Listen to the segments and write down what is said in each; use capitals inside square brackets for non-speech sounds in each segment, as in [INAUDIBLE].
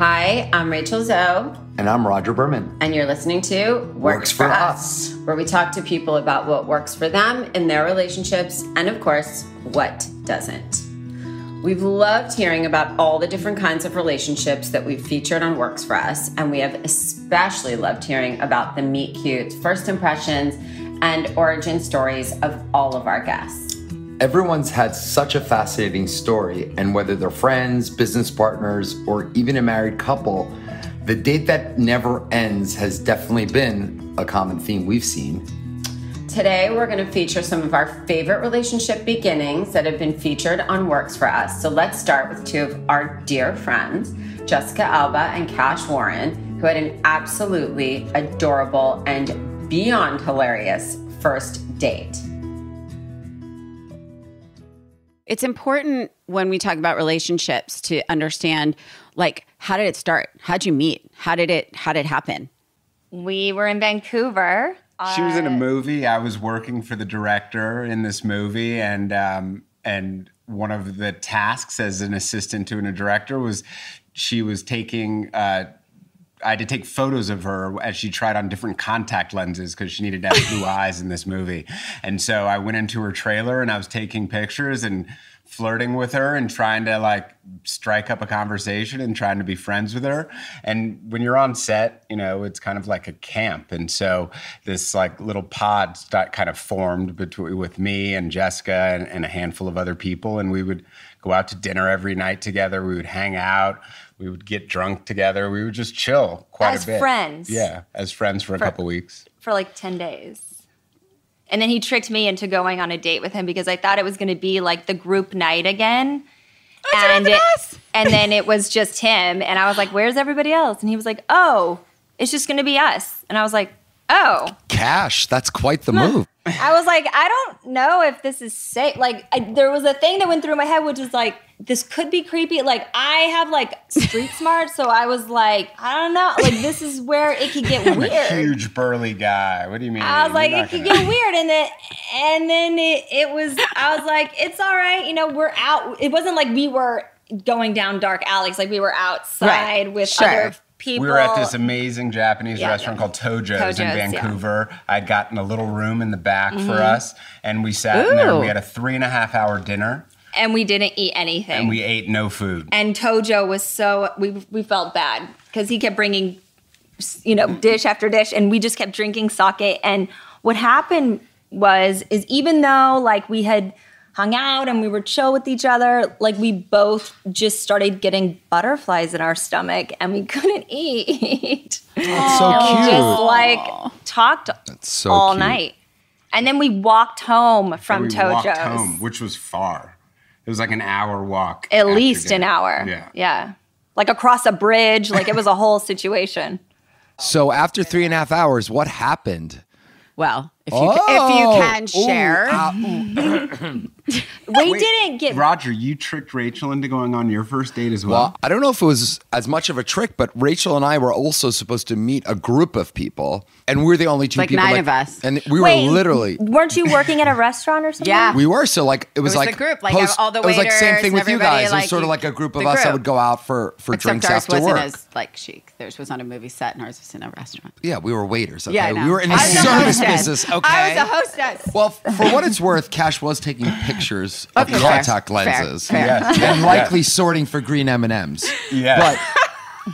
Hi, I'm Rachel Zoe, And I'm Rodger Berman. and you're listening to Works, for, us, where we talk to people about what works for them in their relationships and, of course, what doesn't. We've loved hearing about all the different kinds of relationships that we've featured on Works for Us, and we have especially loved hearing about the meet cutes, first impressions, and origin stories of all of our guests. Everyone's had such a fascinating story, and whether they're friends, business partners, or even a married couple, the date that never ends has definitely been a common theme we've seen. Today, we're going to feature some of our favorite relationship beginnings that have been featured on Works for Us. So let's start with two of our dear friends, Jessica Alba and Cash Warren, who had an absolutely adorable and beyond hilarious first date. It's important when we talk about relationships to understand like how did it start? How'd you meet? How did it how did it happen? We were in Vancouver. She was in a movie. I was working for the director in this movie, and um, and one of the tasks as an assistant to a director was she was taking. Uh, I had to take photos of her as she tried on different contact lenses because she needed to have blue [LAUGHS] eyes in this movie. And so I went into her trailer and I was taking pictures and flirting with her and trying to like strike up a conversation and trying to be friends with her. And when you're on set, you know, it's kind of like a camp. And so this like little pod kind of formed between with me and Jessica and, and a handful of other people. And we would go out to dinner every night together. We would hang out. We would get drunk together. We would just chill quite As a bit. As friends. Yeah, as friends for a couple weeks. for like 10 days. And then he tricked me into going on a date with him because I thought it was going to be like the group night again. and it- [LAUGHS] and then it was just him and I was like, "Where's everybody else?" And he was like, "Oh, it's just going to be us." And I was like, "Oh." Cash, that's quite the move. I was like, "I don't know if this is safe." Like I, there was a thing that went through my head which is like this could be creepy. Like I have like street smart, so I was like, I don't know. Like this is where it could get [LAUGHS] I'm a weird. huge burly guy. What do you mean? I was like, it could gonna- get weird, and then and then it, it was. I was like, it's all right, you know, we're out. It wasn't like we were going down dark alleys, like we were outside Right. with Sure. other people. We were at this amazing Japanese Yeah, restaurant yeah. called Tojo's, Tojo's, in yeah. Mm-hmm. Vancouver. I'd gotten a little room in the back for us, and we sat in there. Ooh. We had a three and a half hour dinner, and we didn't eat anything. and we ate no food. and Tojo was so we we felt bad because he kept bringing, you know, dish after dish, and we just kept drinking sake. And what happened was is even though like we had hung out and we were chill with each other, like we both just started getting butterflies in our stomach, and we [LAUGHS] couldn't eat. That's so and we cute. just like talked so all cute. night, and then we walked home from we Tojo's. walked home, which was far. It was like an hour walk. At after least an hour. Yeah. Yeah. Like across a bridge. Like it was a whole situation. [LAUGHS] So after three and a half hours, what happened? Well, if you if you can Oh, ooh, share. uh, [COUGHS] We didn't get Rodger, you tricked Rachel into going on your first date as well. Well, I don't know if it was as much of a trick, but Rachel and I were also supposed to meet a group of people, and we're the only two Like people. nine of us. and we Wait, were literally. Weren't you working at a restaurant or [LAUGHS] something? Yeah. We were so like it was, was like the group, like, all the it was like same waiters thing and with you everybody, guys. it was like, sort of like a group of the us that group. would go out for for Except drinks ours after wasn't work. as like chic. Theirs was on a movie set, and ours was in a restaurant. yeah, we were waiters. Okay, Yeah, I know. we were in the a service business. Okay, I was a hostess. Well, for what it's worth, Cash was taking pictures of Okay, contact fair, lenses fair. Yes, and yes, likely sorting for green M and M's. Yes. But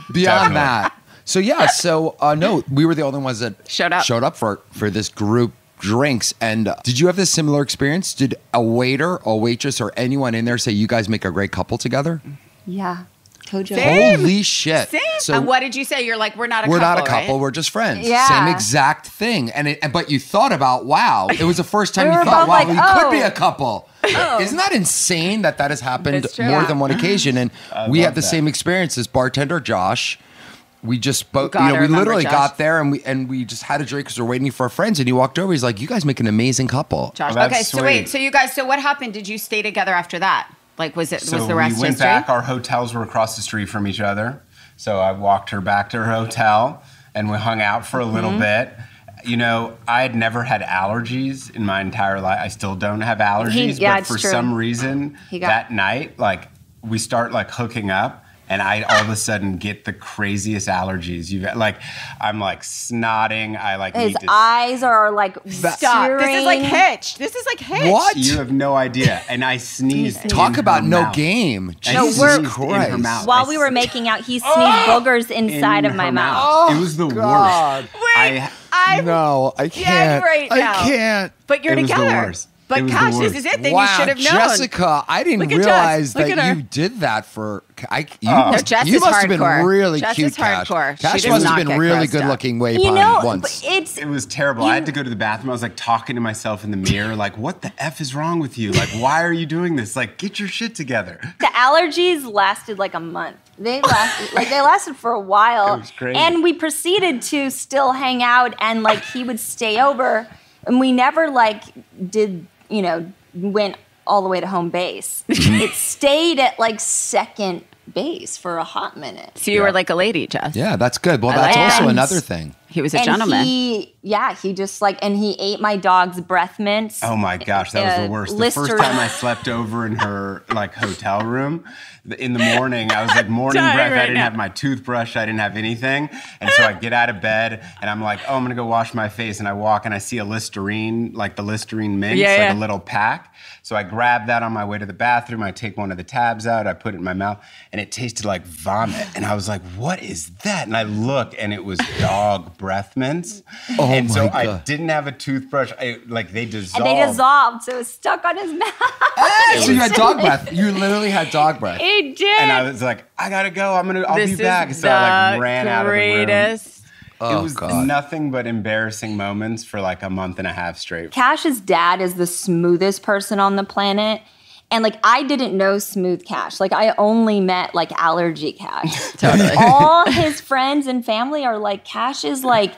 [LAUGHS] beyond Definitely. that, so yeah, so uh, no, we were the only ones that Showed up. Showed up for for this group drinks. And uh, did you have this similar experience? Did a waiter, a waitress, or anyone in there say you guys make a great couple together? Yeah. Tojo. Same. Holy shit! Same. So and what did you say? You're like, we're not a couple. we're not a couple. right? We're just friends. Yeah. Same exact thing. And it, but you thought about wow. It was the first time We you thought wow like, we could be oh. a couple. Oh. Isn't that insane that that has happened more than one occasion? And we love had the that. same experience as bartender Josh. We just both, you know, we literally Josh. got there and we and we just had a drink because we're waiting for our friends. And he walked over. He's like, "You guys make an amazing couple." Josh. Oh, that's okay, so wait. So you guys. So what happened? Did you stay together after that? Like, was it So was the rest we went history? back. Our hotels were across the street from each other. So I walked her back to her hotel, and we hung out for a little Mm-hmm. bit. You know, I had never had allergies in my entire life. I still don't have allergies, yeah, but for true. some reason He got- that night, like we start like hooking up, and I all of a sudden get the craziest allergies. You've like, I'm like snotting. I like His need to. eyes are like Stop. This is like searing. Hitch. This is like Hitch. What? you have no idea, and I sneezed. Talk in about her no mouth. game. I No, Jesus we're- sneezed in her mouth. While I we were making out, he sneezed oh! boogers inside in of my her mouth. it was the oh, God. worst. Wait, I, I'm No, I can't. right now. I can't. But you're It was the together. Worst. But It gosh, this is it. Then wow, you should have known. Jessica, I didn't Look at Jess. realize Look that at you did that for. I, you Oh. must, Jess you is must have been really Jess cute. is Cash. hardcore. She Cash must have been really good out. looking way You know, once. it's It was terrible. I had to go to the bathroom. I was like talking to myself in the [LAUGHS] mirror, like, what the F is wrong with you? Like, why are you doing this? Like, get your shit together. the allergies lasted like a month. They [LAUGHS] lasted like they lasted for a while. It was crazy. And we proceeded to still hang out and like he would stay over and we never like did, you know, went all the way to home base. [LAUGHS] it stayed at like second base for a hot minute. So you were like a lady, Jess. yeah, that's good. Well, I that's like also that. another thing. He was a and gentleman. he yeah, he just like and he ate my dog's breath mints. Oh my gosh, that was the worst. The Listerine. first time I slept over in her like hotel room, in the morning, I was like morning breath. right I didn't now. have my toothbrush. I didn't have anything, and so I get out of bed and I'm like, oh, I'm gonna go wash my face, and I walk and I see a Listerine, like the Listerine mints, Yeah, like yeah. a little pack. So I grab that on my way to the bathroom. I take one of the tabs out. I put it in my mouth, and it tasted like vomit. And I was like, "What is that?" And I look, and it was dog [LAUGHS] breath mints. Oh and so my I didn't have a toothbrush. I, like they dissolved. and they dissolved, so it was stuck on his [LAUGHS] mouth. So you had dog [LAUGHS] breath. You literally had dog breath. it did. and I was like, I gotta go. I'm gonna. I'll this be back. So I like ran out of the room. Greatest. Oh it was God. nothing but embarrassing moments for like a month and a half straight. Cash's dad is the smoothest person on the planet. And like I didn't know smooth cash. Like I only met like allergy cash. [LAUGHS] Totally. [LAUGHS] All his friends and family are like cash is like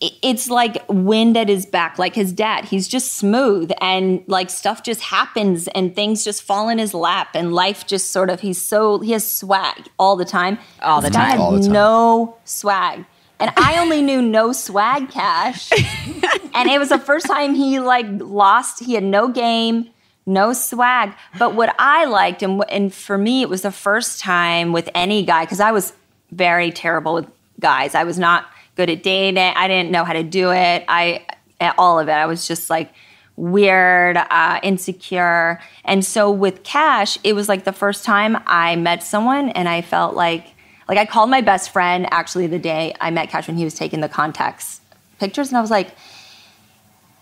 it's like wind at his back like his dad he's just smooth and like stuff just happens and things just fall in his lap and life just sort of he's so he has swag all the time All the This guy time. had All the time. no swag and i only knew no swag cash. [LAUGHS] And it was the first time he like lost he had no game no swag. But what i liked and, and for me it was the first time with any guy because i was very terrible with guys. I was not good at dating. I didn't know how to do it. I all of it. I was just like weird uh, insecure. And so with cash it was like the first time i met someone and i felt like like i called my best friend actually the day i met cash when he was taking the contacts pictures and i was like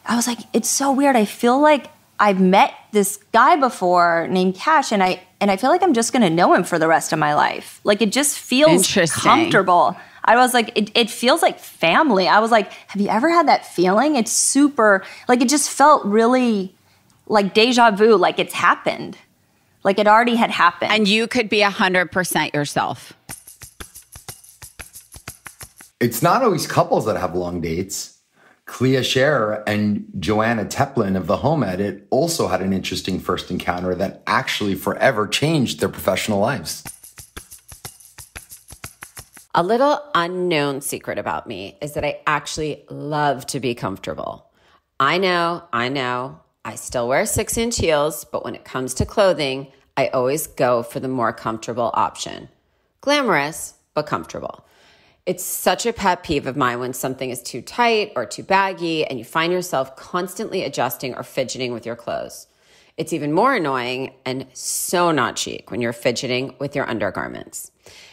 I was like, it's so weird. I feel like I've met this guy before named Cash, and I and I feel like I'm just gonna know him for the rest of my life. Like it just feels comfortable. I was like, it, it feels like family. I was like, have you ever had that feeling? It's super like it just felt really like deja vu, like it's happened. Like it already had happened. and you could be a 100% yourself. It's not always couples that have long dates. Clea Shearer and Joanna Teplin of The Home Edit also had an interesting first encounter that actually forever changed their professional lives. A little unknown secret about me is that I actually love to be comfortable. I know, I know, I still wear six inch heels, but when it comes to clothing, I always go for the more comfortable option. Glamorous, but comfortable. It's such a pet peeve of mine when something is too tight or too baggy and you find yourself constantly adjusting or fidgeting with your clothes. It's even more annoying and so not chic when you're fidgeting with your undergarments.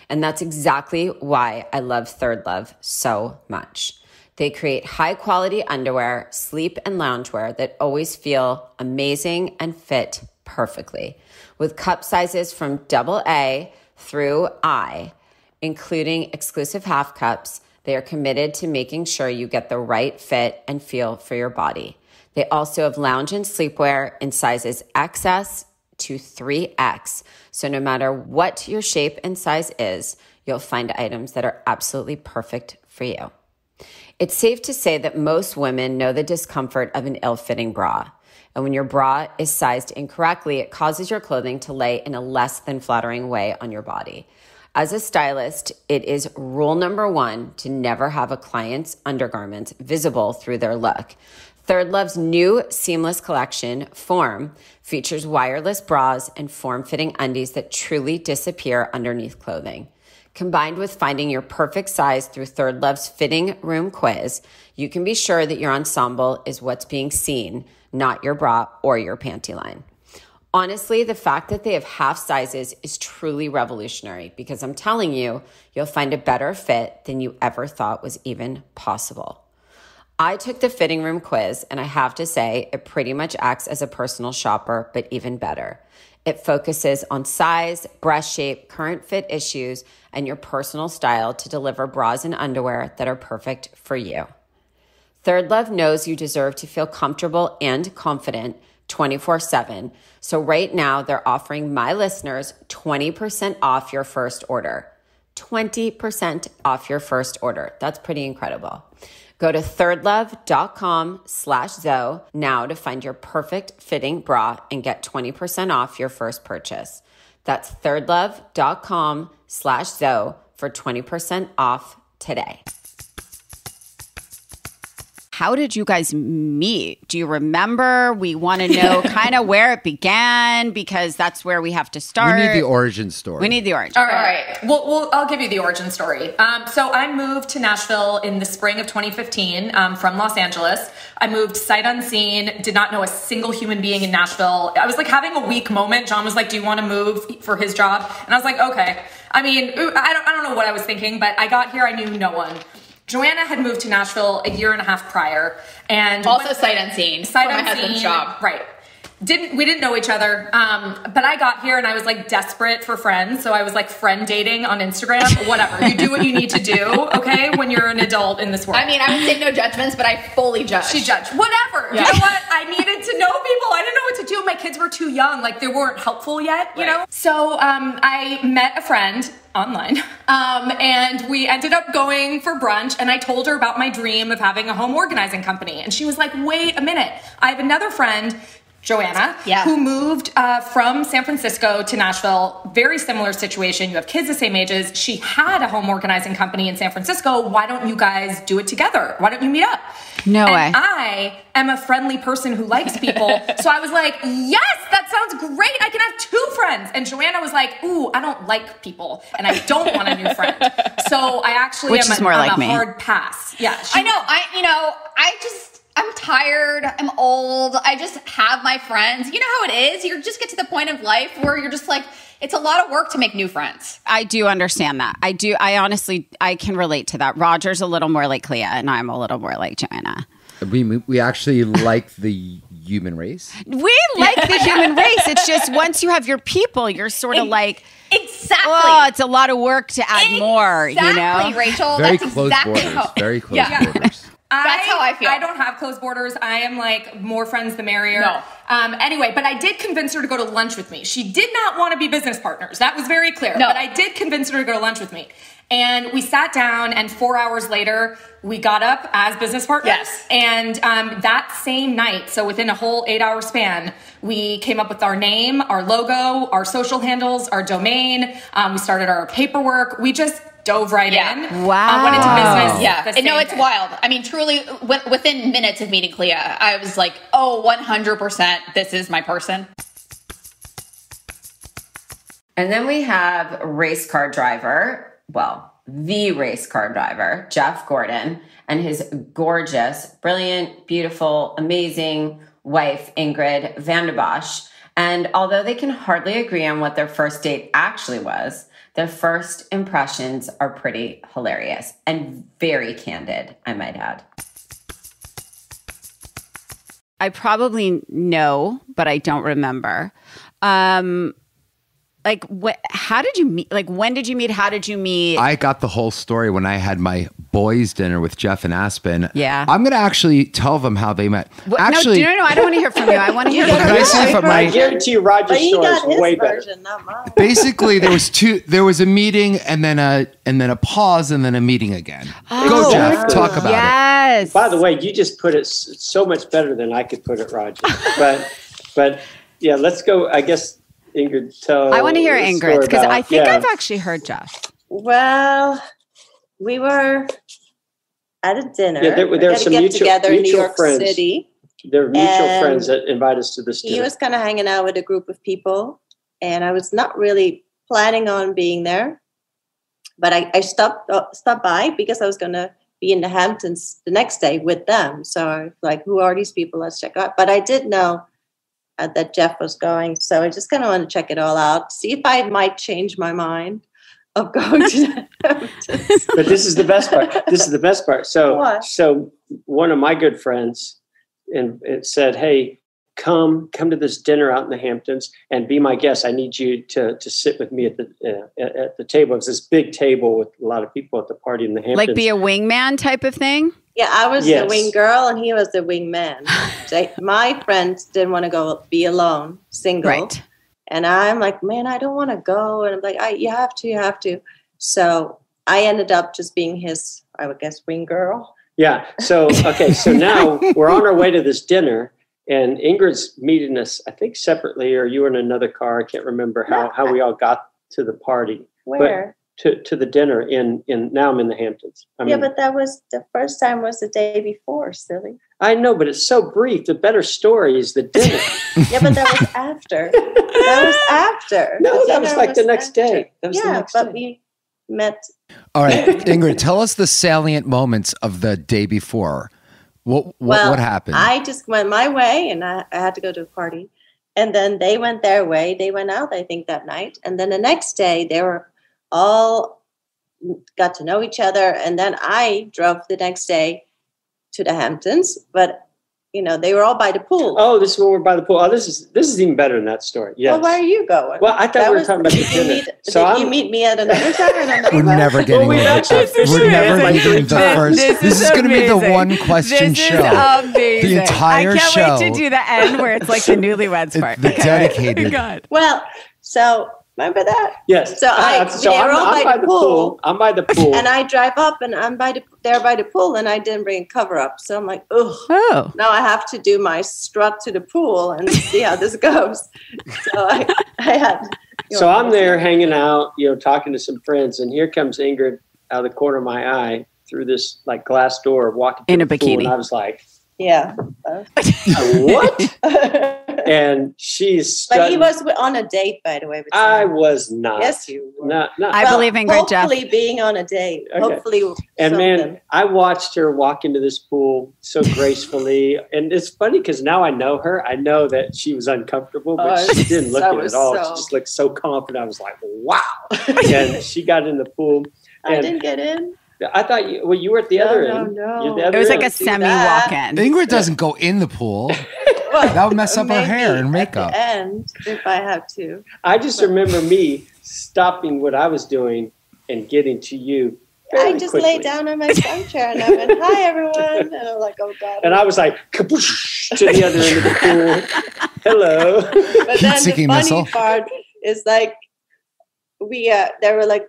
And that's exactly why I love Third Love so much. They create high quality underwear, sleep, and loungewear that always feel amazing and fit perfectly. With cup sizes from double A through I, including exclusive half cups, they are committed to making sure you get the right fit and feel for your body. They also have lounge and sleepwear in sizes XS to 3X. So no matter what your shape and size is, you'll find items that are absolutely perfect for you. It's safe to say that most women know the discomfort of an ill fitting bra. And when your bra is sized incorrectly, it causes your clothing to lay in a less than flattering way on your body. As a stylist, it is rule number one to never have a client's undergarments visible through their look. Third Love's new seamless collection, Form, features wireless bras and form fitting undies that truly disappear underneath clothing. Combined with finding your perfect size through Third Love's fitting room quiz, you can be sure that your ensemble is what's being seen, not your bra or your panty line. Honestly, the fact that they have half sizes is truly revolutionary because I'm telling you, you'll find a better fit than you ever thought was even possible. I took the fitting room quiz, and I have to say, it pretty much acts as a personal shopper, but even better. It focuses on size, breast shape, current fit issues, and your personal style to deliver bras and underwear that are perfect for you. Third Love knows you deserve to feel comfortable and confident 24 7. So, right now, they're offering my listeners 20% off your first order. 20% off your first order. That's pretty incredible. Go to thirdlove.com slash Zoe now to find your perfect fitting bra and get 20% off your first purchase. That's thirdlove.com slash Zoe for 20% off today. How did you guys meet? Do you remember? We want to know [LAUGHS] kind of where it began because that's where we have to start. We need the origin story. We need the origin. All right. Well, well, I'll give you the origin story. Um, so I moved to Nashville in the spring of 2015 um, from Los Angeles. I moved sight unseen, did not know a single human being in Nashville. I was like having a weak moment. John was like, Do you want to move for his job? And I was like, Okay. I mean, I don't, I don't know what I was thinking, but I got here, I knew no one. Joanna had moved to Nashville a year and a half prior, and Also sight unseen. sight my unseen, husband's job. right? Didn't we didn't know each other, um, but I got here and I was like desperate for friends, so I was like friend dating on Instagram. Whatever, you do what you need to do, okay? When you're an adult in this world, I mean, I would say no judgments, but I fully judge. she judged. Whatever. Yeah. You know what? I needed to know people. I didn't know what to do. My kids were too young. Like they weren't helpful yet. You Right. know. So um, I met a friend online, um, and we ended up going for brunch. And I told her about my dream of having a home organizing company, and she was like, "Wait a minute. I have another friend." Joanna, Yeah. who moved uh, from San Francisco to Nashville. Very similar situation. You have kids the same ages. She had a home organizing company in San Francisco. Why don't you guys do it together? Why don't you meet up? No And way. I am a friendly person who likes people. [LAUGHS] so I was like, yes, that sounds great. I can have two friends. And Joanna was like, ooh, I don't like people and I don't want a new friend. So I actually Which am is a, more like a me. hard pass. Yeah. she- I know. I you know. I just. I'm tired. I'm old. I just have my friends. You know how it is. You just get to the point of life where you're just like, it's a lot of work to make new friends. I do understand that. I do. I honestly, I can relate to that. Rodger's a little more like Clea, and I'm a little more like Joanna. we we actually [LAUGHS] like the human race. We like the human race. It's just once you have your people, you're sort of like, Exactly. oh, it's a lot of work to add more. You Exactly, know, Rachel. Very That's close exactly borders. how. Very close Yeah. borders. That's how I feel. I don't have closed borders. I am like more friends the merrier. No. Um, anyway, but I did convince her to go to lunch with me. She did not want to be business partners. That was very clear. No. But I did convince her to go to lunch with me. And we sat down, and four hours later, we got up as business partners. Yes. And um, that same night, so within a whole eight hour span, we came up with our name, our logo, our social handles, our domain. Um, we started our paperwork. We just dove right Yeah. in. Wow. Uh, went into business. Yeah, the and no, it's day. wild. I mean, truly, wi- within minutes of meeting Clea, I was like, "Oh, one hundred percent, this is my person." And then we have race car driver, well, the race car driver, Jeff Gordon, and his gorgeous, brilliant, beautiful, amazing wife, Ingrid Vandebosch. And although they can hardly agree on what their first date actually was, their first impressions are pretty hilarious and very candid, I might add. I probably know, but I don't remember. Um, like what? How did you meet? Like when did you meet? How did you meet? I got the whole story when I had my boys' dinner with Jeff and Aspen. Yeah. I'm gonna actually tell them how they met. What- actually, no, no, no, I don't want to hear from you. I want to hear from [LAUGHS] can I you. say if I my guarantee you Rodger's But story is way better. version, not mine. [LAUGHS] basically there was two there was a meeting and then a and then a pause and then a meeting again. Go oh. Jeff, talk about it. Yes. By the way, you just put it so much better than I could put it, Rodger. [LAUGHS] But but yeah, let's go. I guess Ingrid tell. I want to hear the Ingrid's because I think yeah. I've actually heard Jeff. Well, we were at a dinner. Yeah, there- We're there's some mutual- together in New York friends. City. They're mutual friends that invite us to this he dinner. was kind of hanging out with a group of people and i was not really planning on being there but i, I stopped uh, stopped by because i was going to be in the hamptons the next day with them so I was like who are these people let's check out but i did know uh, that jeff was going so i just kind of want to check it all out see if i might change my mind of going to [LAUGHS] the but this is the best part. This is the best part. So, What? so one of my good friends, and it said, "Hey, come, come to this dinner out in the Hamptons and be my guest. I need you to to sit with me at the uh, at, at the table. It's this big table with a lot of people at the party in the Hamptons. Like be a wingman type of thing? Yeah, I was Yes. the wing girl and he was the wing man. So [LAUGHS] my friends didn't want to go be alone, single. Right. And I'm like, man, I don't want to go. And I'm like, I, you have to, you have to. So I ended up just being his, I would guess, wing girl. Yeah. So okay. So now [LAUGHS] we're on our way to this dinner, and Ingrid's meeting us. I think separately, or you were in another car. I can't remember how how we all got to the party Where? to to the dinner in in. Now I'm in the Hamptons. I yeah, but that was the first time was the day before, silly. I know, but it's so brief. The better story is the dinner. [LAUGHS] Yeah, but that was after. that was [LAUGHS] after. no, The that was dinner like the next after. day. That was the Yeah, next but day. we met. All right, [LAUGHS] Ingrid, tell us the salient moments of the day before. What what, well, what happened? I just went my way and I, I had to go to a party. And then they went their way. They went out, I think, that night. And then the next day, they were all got to know each other. And then I drove the next day to the Hamptons. But, you know, they were all by the pool. Oh, this is when we're by the pool. Oh, this is this is even better than that story. Yeah. Well, where are you going? Well, I thought That we were was- talking about the you dinner. meet- So did I'm- you meet me at another time? or another We're time? never getting we've over actually it. fished We're it. never Like leaving the first. This This, is is, going to be the one question this show. Is amazing. The entire show. I can't show. wait to do the end where it's like the newlyweds part. the dedicated. [LAUGHS] God. Well, so remember that? Yes. So I- Uh, so they I'm, all I'm by by the the pool. pool. I'm by the pool. And I drive up and I'm by the there by the pool and I didn't bring a cover up. So I'm like, ugh. Oh. now I have to do my strut to the pool and see how this goes. [LAUGHS] So I, I had. you so know, I'm there hanging out, you know, talking to some friends, and here comes Ingrid out of the corner of my eye through this like glass door, walking In a the pool, bikini. and I was like, Yeah. "What?" [LAUGHS] but and she's. But he was on a date, by the way. with I someone. was not. Yes, you were. Not, not. I believe in Ingrid, Jeff. Hopefully, being on a date. Okay. Hopefully, and something. man, I watched her walk into this pool so gracefully, [LAUGHS] and it's funny because now I know her. I know that she was uncomfortable, but Oh, she didn't look it at all. so- She just looked so confident. I was like, "Wow!" [LAUGHS] and she got in the pool. I didn't get in. I thought you. Well, you were at the No, other no, end. no. You're It other It was like a semi walk in. Ingrid doesn't go in the pool. [LAUGHS] That would mess up her hair and makeup. And if I have to, I just remember me stopping what I was doing and getting to you. I just quickly. laid down on my sun chair and I went, "Hi, everyone," and I'm like, "Oh God." and I was like kaboosh, to the other end of the pool. [LAUGHS] Hello. but then the funny missile. part is like we uh they were like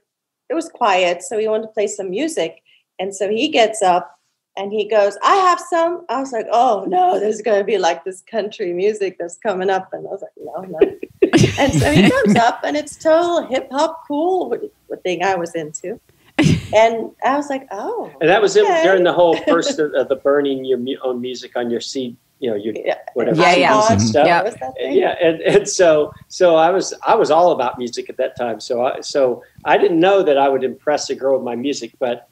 it was quiet so we wanted to play some music and so he gets up and he goes i have some i was like oh no there's going to be like this country music that's coming up and i was like no no [LAUGHS] and so he comes up and it's total hip-hop cool what, what thing i was into and i was like oh And that was it during the whole first of, of the burning your mu- own music on your CD, you know, your yeah, whatever Yeah, yeah. And Mhm. stuff. Yeah. What was that thing? Yeah, and, and so so I was I was all about music at that time. So I so I didn't know that I would impress a girl with my music, but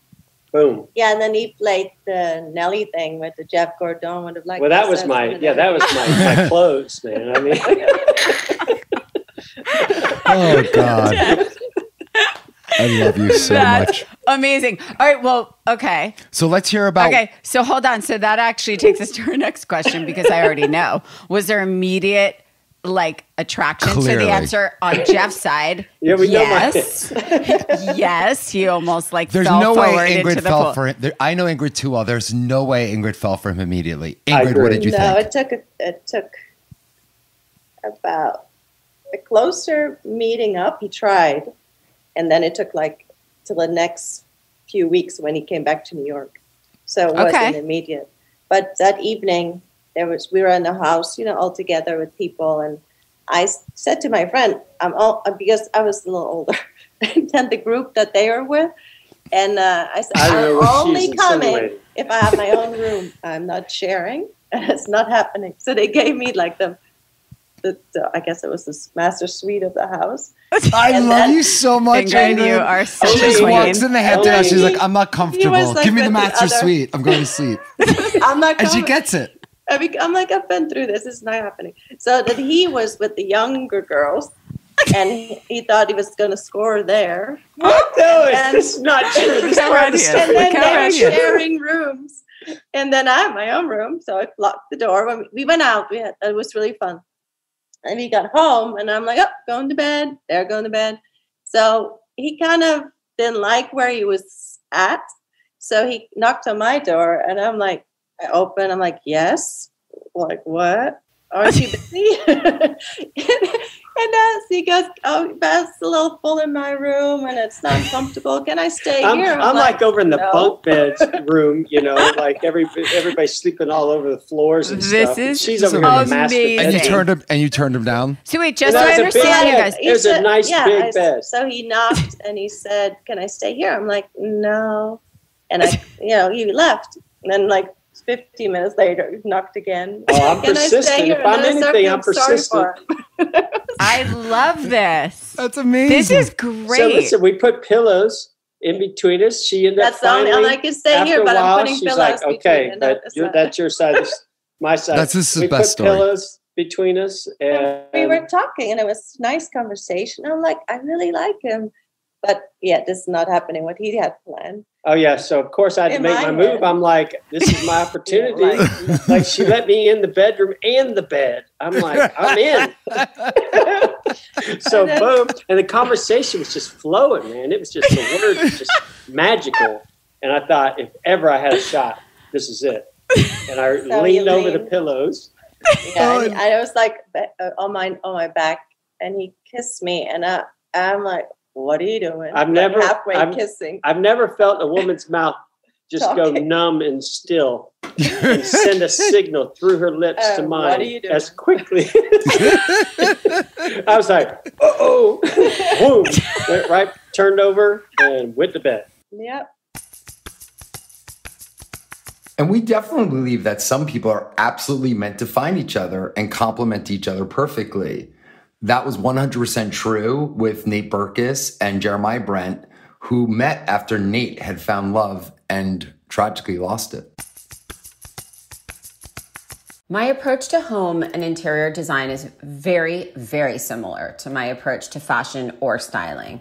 boom. Yeah, and then he played the Nelly thing with the Jeff Gordon would have liked. well, that was my yeah, is. that was my, my [LAUGHS] clothes, man. I mean, Oh God, I love you so That's much. amazing. All right. Well, okay. So let's hear about. Okay. So hold on. So that actually takes us to our next question because I already know. Was there immediate like attraction to Clearly. the answer on [LAUGHS] Jeff's side? Yeah, we know yes. [LAUGHS] yes. He almost like There's fell no way forward into Ingrid the fell pool. for it. There, I know Ingrid too well. There's no way Ingrid fell for him immediately. Ingrid, what did you no, think? it took a, it took about a closer meeting up. He tried, and then it took like till the next few weeks when he came back to New York. So it wasn't Okay. immediate. But that evening, there was we were in the house, you know, all together with people, and I said to my friend, "I'm all because I was a little older [LAUGHS] than the group that they were with." And uh, I said I i'm only coming if I have my own room. I'm not sharing. [LAUGHS] and it's not happening. So they gave me like the, the, the I guess it was the master suite of the house. [LAUGHS] I And love then- you so much. Ingrid, you Ingrid. are She such a just walks in the Hampton House. She's like, I'm not comfortable. like Give me the with the master other- suite. I'm going to sleep. I'm not. And she gets it. I mean, I'm like, I've been through this. It's not happening. So that he was with the younger girls, and he, thought he was going to score there. No, And- it's it's not true. [LAUGHS] This Come part right of the here. and then they were sharing rooms. And then I have my own room, so I locked the door. When we went out, we had it was really fun. And he got home, and I'm like, "Oh, going to bed." They're going to bed. So he kind of didn't like where he was at, so he knocked on my door, and I'm like, I open. I'm like, "Yes." Like what? Aren't you [LAUGHS] busy? [LAUGHS] and uh, then he goes, "Oh, that's a little full in my room, and it's not comfortable. Can I stay I'm, here?" I'm like, over in the "No." bunk beds [LAUGHS] room, you know, like every everybody's sleeping all over the floors and This stuff. and is she's over here in the master amazing. And you turned him and you turned him down. So wait, just And so I that's a big understand, you guys. He There's a nice big I- bed. So he knocked and he said, "Can I stay here?" I'm like, "No," and I, you know, he left. And then like 15 minutes later, he knocked again. Oh, I'm Can I stay persistent. If I'm And then I started anything, I'm persistent. [LAUGHS] I love this. That's amazing. This is great. So listen, we put pillows in between us. She ended That's up the only. I can like, "You stay after here," a but while, I'm putting she's pillows like, between. okay, and but that's you're, that's your side. This, [LAUGHS] my side. That's his we best put story. pillows between us, and we were talking and it was nice conversation. I'm like, I really like him. But yeah, this is not happening what he had planned. oh yeah. So of course I had to In make my my move. I'm like, this is my [LAUGHS] opportunity. Yeah, [LAUGHS] like she let me in the bedroom and the bed. I'm like, I'm in. [LAUGHS] so And then- boom, and the conversation was just flowing, man. It was just the words were just magical. And I thought, if ever I had a shot, this is it. And I So leaned you over the pillows. Yeah, and I was like uh, on my on my back, and he kissed me, and I, I'm like, "What are you doing?" I've Like, never- halfway I've- kissing. I've never felt a woman's mouth just go numb and still and send a [LAUGHS] signal through her lips to what mine are you doing? as quickly. I was like, uh oh, [LAUGHS] boom, went right, turned over, and went to bed. Yep. And we definitely believe that some people are absolutely meant to find each other and complement each other perfectly. That was 100% true with Nate Berkus and Jeremiah Brent, who met after Nate had found love and tragically lost it. My approach to home and interior design is very, very similar to my approach to fashion or styling.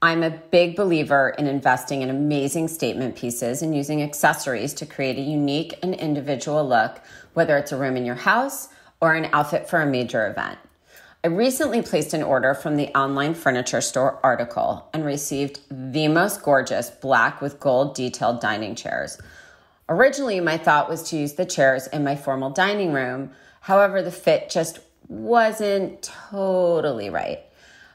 I'm a big believer in investing in amazing statement pieces and using accessories to create a unique and individual look, whether it's a room in your house or an outfit for a major event. I recently placed an order from the online furniture store article and received the most gorgeous black with gold detailed dining chairs. Originally, my thought was to use the chairs in my formal dining room. However, the fit just wasn't totally right.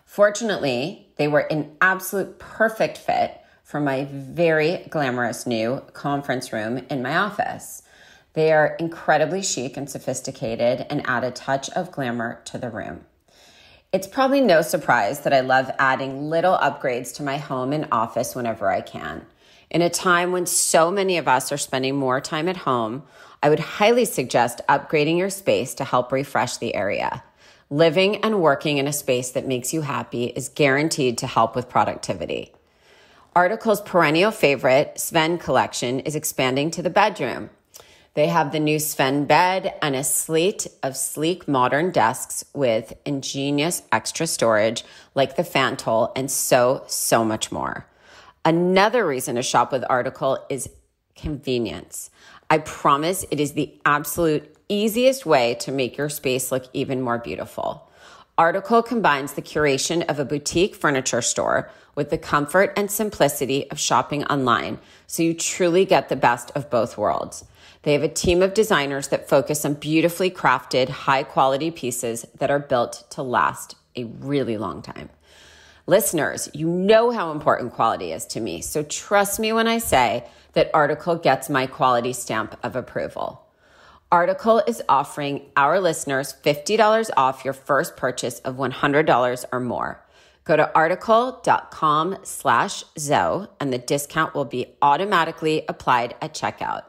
Fortunately, they were an absolute perfect fit for my very glamorous new conference room in my office. They are incredibly chic and sophisticated and add a touch of glamour to the room. It's probably no surprise that I love adding little upgrades to my home and office whenever I can. In a time when so many of us are spending more time at home, I would highly suggest upgrading your space to help refresh the area. Living and working in a space that makes you happy is guaranteed to help with productivity. Article's perennial favorite, Sven collection, is expanding to the bedroom. They have the new Sven bed and a slate of sleek modern desks with ingenious extra storage like the Fantol and so, so much more. Another reason to shop with Article is convenience. I promise it is the absolute easiest way to make your space look even more beautiful. Article combines the curation of a boutique furniture store with the comfort and simplicity of shopping online, so you truly get the best of both worlds. They have a team of designers that focus on beautifully crafted, high quality pieces that are built to last a really long time. Listeners, you know how important quality is to me, so trust me when I say that Article gets my quality stamp of approval. Article is offering our listeners $50 off your first purchase of $100 or more. Go to article.com slash Zoe and the discount will be automatically applied at checkout.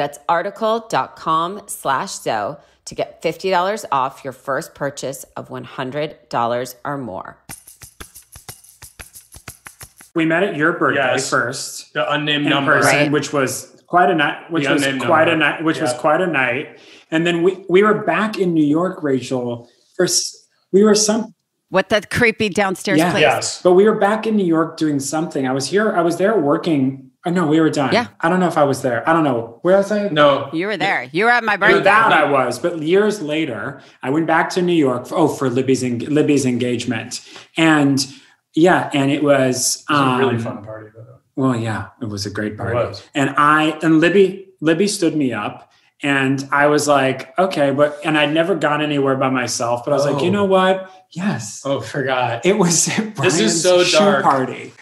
That's article.com slash Zoe to get $50 off your first purchase of $100 or more. We met at your birthday Yes. first. The unnamed in number. person, Right. which was quite a night. Which The was unnamed quite a night. Which was quite a night. And then we we were back in New York, Rachel. For we were some What the creepy downstairs yeah, place? Yes. But we were back in New York doing something. I was here. I was there working. Oh, no, we were done. Yeah. I don't know if I was there. I don't know where was I. No. You were there. You were at my For birthday. that I was, but years later, I went back to New York. For, oh, for Libby's en- Libby's engagement, and yeah, and it was, It was a really um, fun party. By the way. Well, yeah, it was a great party. was. And I and Libby Libby stood me up and I was like, okay, but and I'd never gone anywhere by myself, but I was like, Oh. you know what? Yes. Oh, forgot. It was Brian's so shoe dark. party.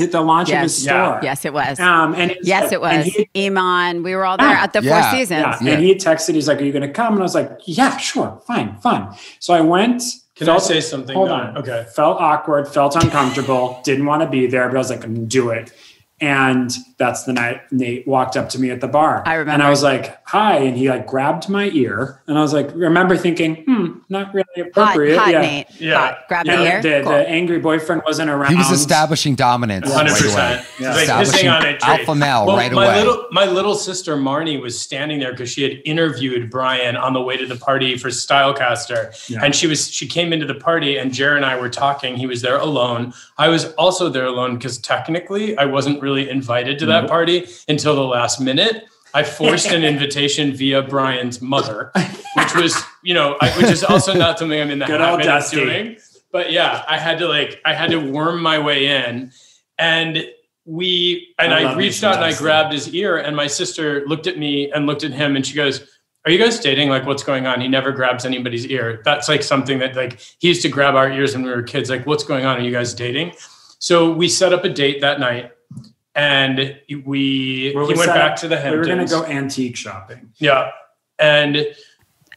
Hit the launch of his Yes. store. Yeah. Yes, it was. Um and yes, it and was. he- Iman, we were all there Ah, at the yeah, Four Seasons. yeah. Yeah. And he texted, he's like, Are you gonna come? And I was like, Yeah, sure, fine, fun. So I went. Can I say something? Hold No. on. Okay. Felt awkward, felt uncomfortable, didn't want to be there, but I was like, do it. And that's the night Nate walked up to me at the bar. I remember. And I was like, hi. And he like grabbed my ear. And I was like, remember thinking, hmm, not really appropriate. hot yeah. Nate. Yeah. Hot. Grab Yeah, the ear. the, Cool. the angry boyfriend wasn't around. He was establishing dominance. Hundred right away. percent. Yeah. Establishing on a tree. alpha male Well, right my away. Little, my little sister Marnie was standing there because she had interviewed Brian on the way to the party for Stylecaster, Yeah. and she was she came into the party and Jared and I were talking. He was there alone. I was also there alone because technically I wasn't really invited to that party until the last minute. I forced an [LAUGHS] invitation via Brian's mother, [LAUGHS] which was, you know, I, which is also not something I'm in the Good habit of doing. But yeah, I had to like, I had to worm my way in, and we, and I I, reached out and I grabbed his ear, and my sister looked at me and looked at him, and she goes, "Are you guys dating? Like, what's going on?" He never grabs anybody's ear. That's like something that like he used to grab our ears when we were kids. Like, what's going on? Are you guys dating? So we set up a date that night, and we Well, he we went back to the We were going to go antique shopping. yeah, and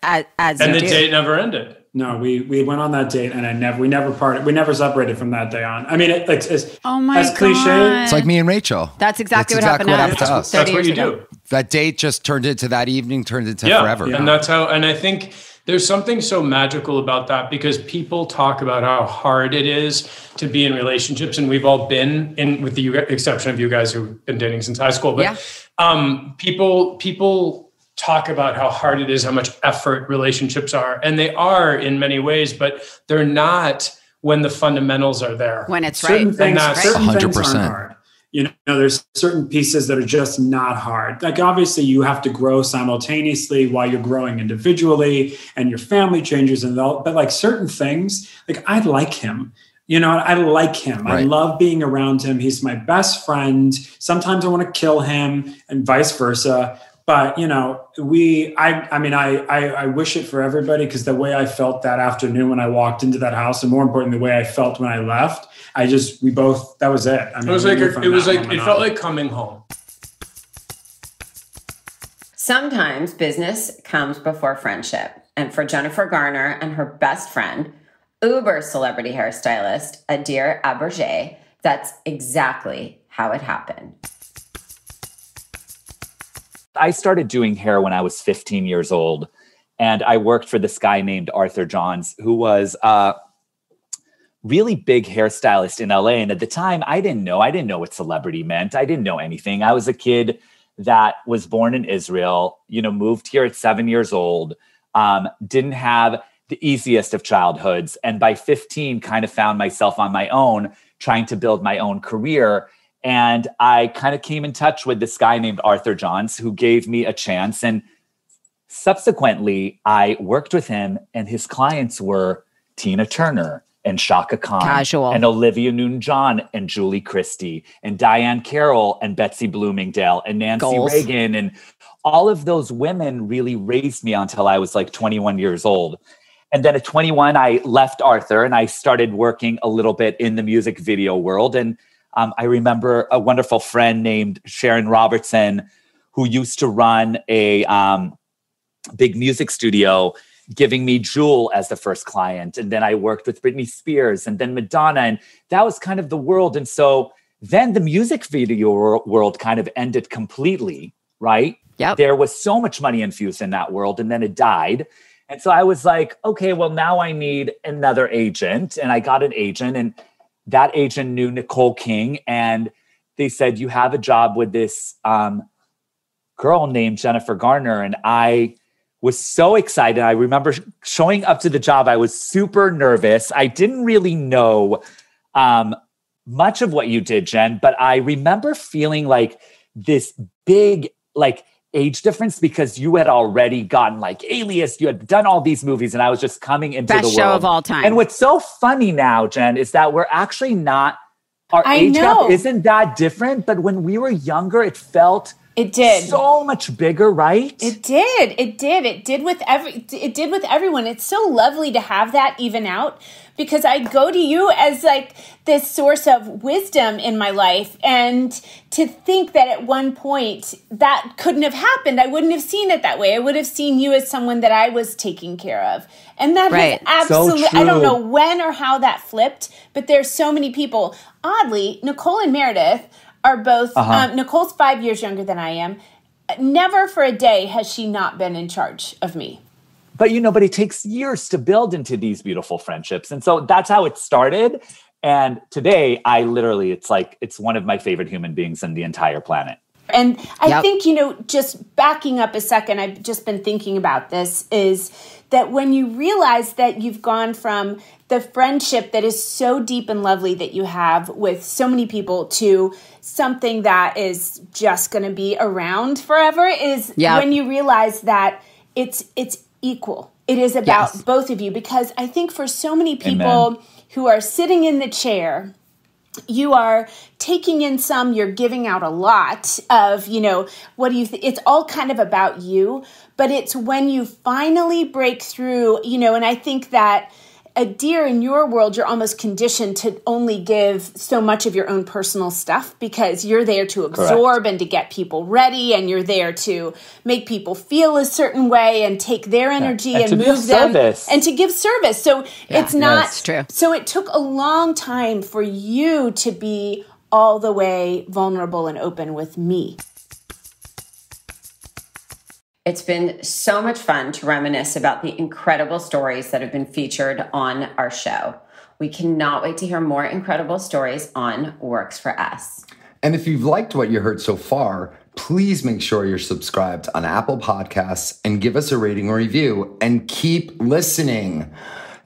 As, as and the do. date never ended. No, we we went on that date, and I never we never parted. We never separated from that day on. I mean, it, it's, it's Oh my as cliche. God. It's like me and Rachel. That's exactly That's what exactly happened what to happened to us. 30 That's what years you ago. do. That date just turned into that evening turned into yeah, forever. And that's how, and I think there's something so magical about that because people talk about how hard it is to be in relationships, and we've all been in, with the exception of you guys who've been dating since high school. But Yeah. um, people, people talk about how hard it is, how much effort relationships are, and they are in many ways, but they're not when the fundamentals are there. When it's certain right. things, that's- certain 100%. aren't hard. You know, there's certain pieces that are just not hard. Like obviously, you have to grow simultaneously while you're growing individually, and your family changes, and all. But like certain things, like I like him. You know, I like him. I love being around him. He's my best friend. Sometimes I want to kill him, and vice versa. But you know, we. I. I mean, I. I, I wish it for everybody because the way I felt that afternoon when I walked into that house, and more importantly, the way I felt when I left. I just. We both. That was it. I mean, It was like knew a, from it was like it felt on. like coming home. Sometimes business comes before friendship. And for Jennifer Garner and her best friend, Uber celebrity hairstylist Adir Abergel, that's exactly how it happened. I started doing hair when I was 15 years old, and I worked for this guy named Arthur Johns, who was a really big hairstylist in LA. And at the time, I didn't know. I didn't know what celebrity meant. I didn't know anything. I was a kid that was born in Israel. You know, moved here at seven years old. Um, didn't have the easiest of childhoods, and by 15, kind of found myself on my own, trying to build my own career. And I kind of came in touch with this guy named Arthur Johns, who gave me a chance. And subsequently, I worked with him, and his clients were Tina Turner and Chaka Khan, Casual. and Olivia Newton-John and Julie Christie and Diahann Carroll and Betsy Bloomingdale and Nancy Goals. Reagan and all of those women really raised me until I was like 21 years old. And then at 21, I left Arthur and I started working a little bit in the music video world. And um, I remember a wonderful friend named Sharon Robertson who used to run a um, big music studio giving me Jewel as the first client. And then I worked with Britney Spears and then Madonna. And that was kind of the world. And so then the music video world kind of ended completely, right? Yep. There was so much money infused in that world and then it died. And so I was like, okay, well, now I need another agent. And I got an agent, and that agent knew Nicole King. And they said, You have a job with this um, girl named Jennifer Garner. And I was so excited. I remember showing up to the job, I was super nervous. I didn't really know um, much of what you did, Jen, but I remember feeling like this big, like, age difference because you had already gotten like Alias, you had done all these movies, and I was just coming into Best the show world. of all time. And what's so funny now, Jen, is that we're actually not our I age know. gap isn't that different, but when we were younger, it felt It did. so much bigger, right? It did. It did. It did with every it did with everyone. It's so lovely to have that even out because I go to you as like this source of wisdom in my life and to think that at one point that couldn't have happened. I wouldn't have seen it that way. I would have seen you as someone that I was taking care of. And that Right. has So absolutely I don't know when or how that flipped, but there's so many people. Oddly, Nicole and Meredith are both Uh-huh. um, Nicole's 5 years younger than I am never for a day has she not been in charge of me. but you know, but it takes years to build into these beautiful friendships. And so that's how it started. And today, I literally, it's like, it's one of my favorite human beings in the entire planet. And I Yep. think, you know, just backing up a second, I've just been thinking about this is that when you realize that you've gone from the friendship that is so deep and lovely that you have with so many people to something that is just going to be around forever is Yep. when you realize that it's it's equal. It is about Yes. both of you because I think for so many people Amen. who are sitting in the chair you are taking in some you're giving out a lot of you know what do you think it's all kind of about you but it's when you finally break through you know and i think that Adir in your world you're almost conditioned to only give so much of your own personal stuff because you're there to absorb and to get people ready and you're there to make people feel a certain way and take their energy And and, to be of move them service. and to give service so it's not That's true. so it took a long time for you to be all the way vulnerable and open with me. It's been so much fun to reminisce about the incredible stories that have been featured on our show. We cannot wait to hear more incredible stories on Works for Us. And if you've liked what you heard so far, please make sure you're subscribed on Apple Podcasts and give us a rating or review and keep listening.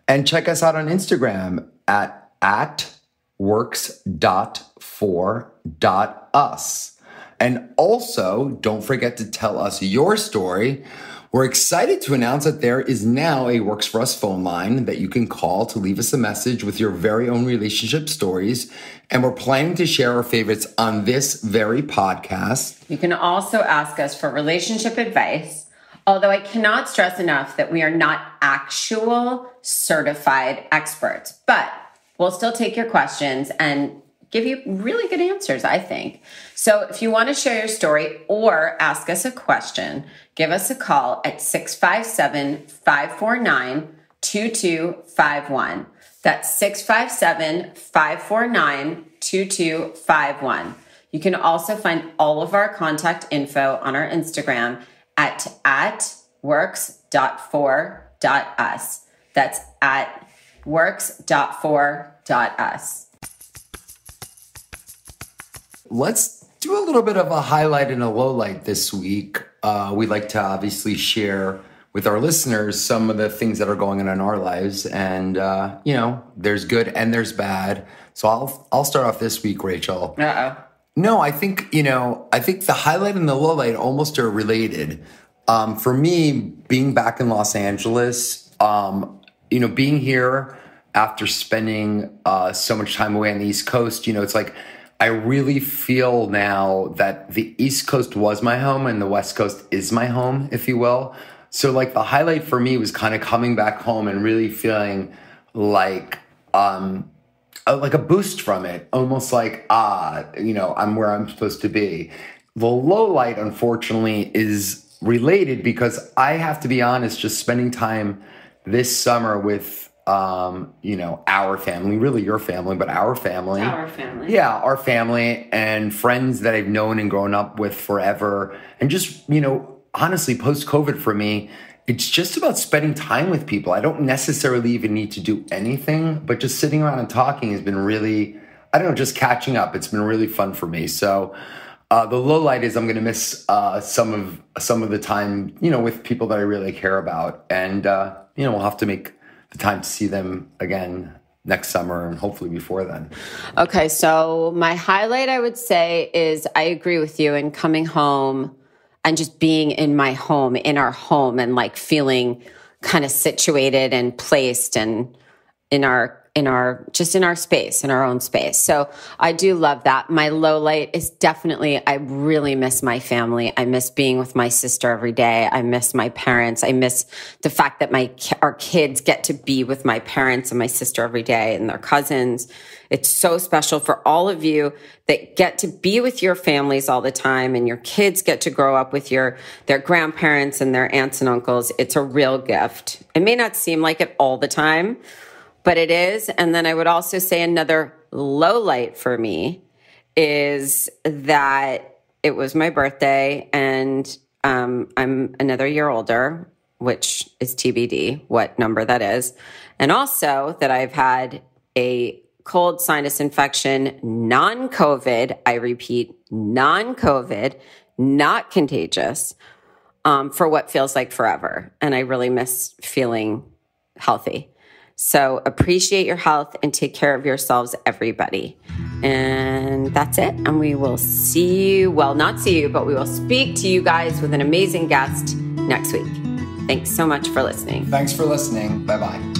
And check us out on Instagram at, at works.for.us. And also, don't forget to tell us your story. We're excited to announce that there is now a Works for Us phone line that you can call to leave us a message with your very own relationship stories. And we're planning to share our favorites on this very podcast. You can also ask us for relationship advice, although I cannot stress enough that we are not actual certified experts, but we'll still take your questions and give you really good answers, I think. So if you want to share your story or ask us a question, give us a call at 657 549 2251. That's 657 549 2251. You can also find all of our contact info on our Instagram at, at works.for.us. That's at works.for.us. Let's do a little bit of a highlight and a low light this week. Uh, we like to obviously share with our listeners some of the things that are going on in our lives, and uh, you know, there's good and there's bad. So I'll I'll start off this week, Rachel. Uh oh. No, I think you know. I think the highlight and the low light almost are related. Um, for me, being back in Los Angeles, um, you know, being here after spending uh, so much time away on the East Coast, you know, it's like I really feel now that the East Coast was my home and the West Coast is my home, if you will. So, like, the highlight for me was kind of coming back home and really feeling like, um, a, like a boost from it, almost like ah, you know, I'm where I'm supposed to be. The low light, unfortunately, is related because I have to be honest. Just spending time this summer with um, you know, our family, really your family, but our family. Our family. Yeah, our family and friends that I've known and grown up with forever. And just, you know, honestly, post COVID for me, it's just about spending time with people. I don't necessarily even need to do anything, but just sitting around and talking has been really, I don't know, just catching up. It's been really fun for me. So, uh, the low light is I'm going to miss uh, some of some of the time, you know, with people that I really care about, and uh, you know, we'll have to make the time to see them again next summer and hopefully before then. Okay, so my highlight I would say is I agree with you in coming home and just being in my home, in our home, and like feeling kind of situated and placed and in our in our just in our space in our own space. So i do love that. My low light is definitely i really miss my family. I miss being with my sister every day. I miss my parents. I miss the fact that my our kids get to be with my parents and my sister every day and their cousins. It's so special for all of you that get to be with your families all the time and your kids get to grow up with your their grandparents and their aunts and uncles. It's a real gift. It may not seem like it all the time but it is. And then I would also say another low light for me is that it was my birthday and um, I'm another year older, which is TBD, what number that is. And also that I've had a cold sinus infection, non COVID, I repeat, non COVID, not contagious, um, for what feels like forever. And I really miss feeling healthy. So appreciate your health and take care of yourselves, everybody. And that's it. And we will see you, well, not see you, but we will speak to you guys with an amazing guest next week. Thanks so much for listening. Thanks for listening. Bye bye.